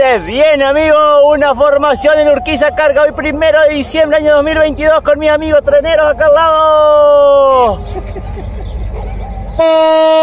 Viene, amigo, una formación en Urquiza Carga hoy primero de diciembre año 2022 con mi amigo trenero acá al lado.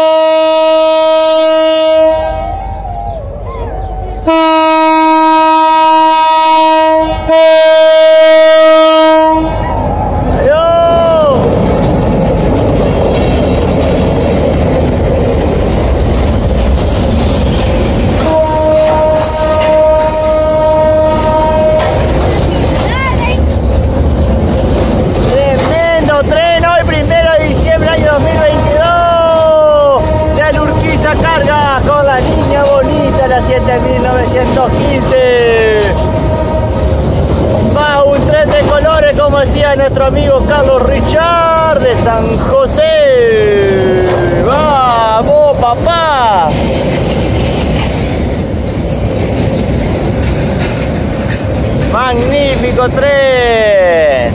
Tremendo tren hoy, primero de diciembre año 2022. De Urquiza carga con la niña bonita, la 7915. Va un tren de colores, como decía nuestro amigo Carlos Richard de San José. ¡Vamos, papá! Magnífico tren.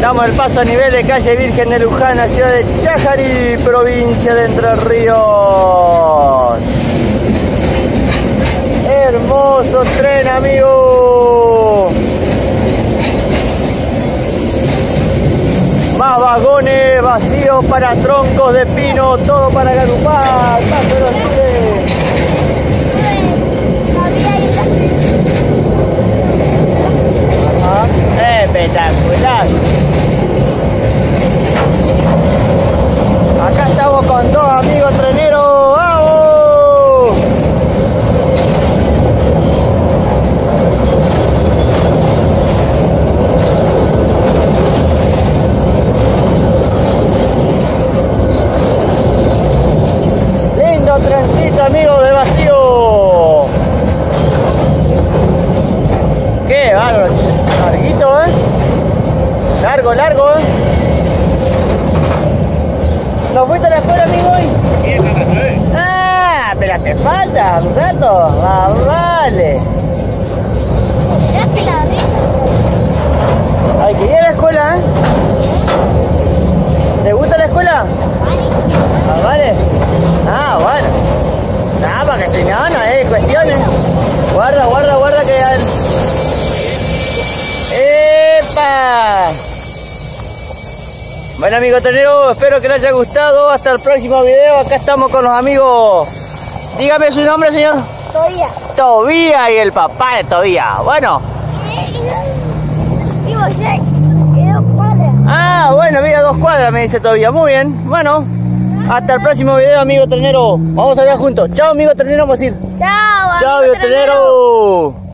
Damos el paso a nivel de calle Virgen de Luján, ciudad de Chajarí, provincia de Entre Ríos. Hermoso tren, amigo. Más vagones vacíos para troncos de pino, todo para garupar. Pásenlo, gente. Ajá. Espectacular. Acá estamos con dos amigos treneros. ¡Vamos! Lindo trencito, amigos de vacío. Qué bárbaro. ¿Eh? Largo, largo, ¿eh? ¿No a la escuela, amigo, hoy? Ah, pero te falta un rato. Ah, vale. Hay que ir a la escuela, ¿eh? ¿Te gusta la escuela? Ah, vale. Ah, bueno. Ah, para que si no, no hay cuestiones. Guarda, guarda, guarda que... ¡Epa! Bueno amigos treneros, espero que les haya gustado. Hasta el próximo video. Acá estamos con los amigos. Dígame su nombre, señor. Todavía. Tobía y el papá de Tobía. Bueno. Ah, bueno, mira, dos cuadras, me dice Tobía. Muy bien. Bueno. Hasta el próximo video, amigo trenero. Vamos a ver juntos. Chao, amigo trenero, vamos a ir. Chao. Chao, amigo amigo trenero.